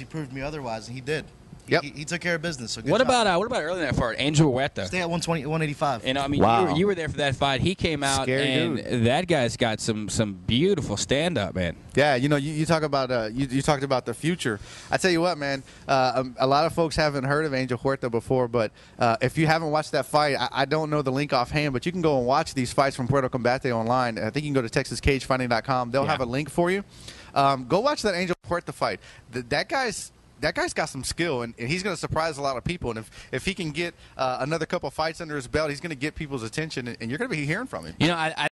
he proved me otherwise, and he did. He, Yep. he, he took care of business. So good What job. about uh, what about earlier in that fight, Angel Huerta? Stay at 120, 185. And I mean, Wow. you, were, you were there for that fight. He came out, Scary and dude. that guy's got some some beautiful stand up, man. Yeah, you know, you, you talk about uh, you, you talked about the future. I tell you what, man, uh, um, a lot of folks haven't heard of Angel Huerta before, but uh, if you haven't watched that fight, I, I don't know the link offhand, but you can go and watch these fights from Puerto Combate online. I think you can go to TexasCageFighting.com. They'll Yeah. have a link for you. Um, go watch that Angel Huerta fight. Th- that guy's. That guy's got some skill, and, and he's going to surprise a lot of people. And if, if he can get uh, another couple fights under his belt, he's going to get people's attention, and, and you're going to be hearing from him. You know, I, I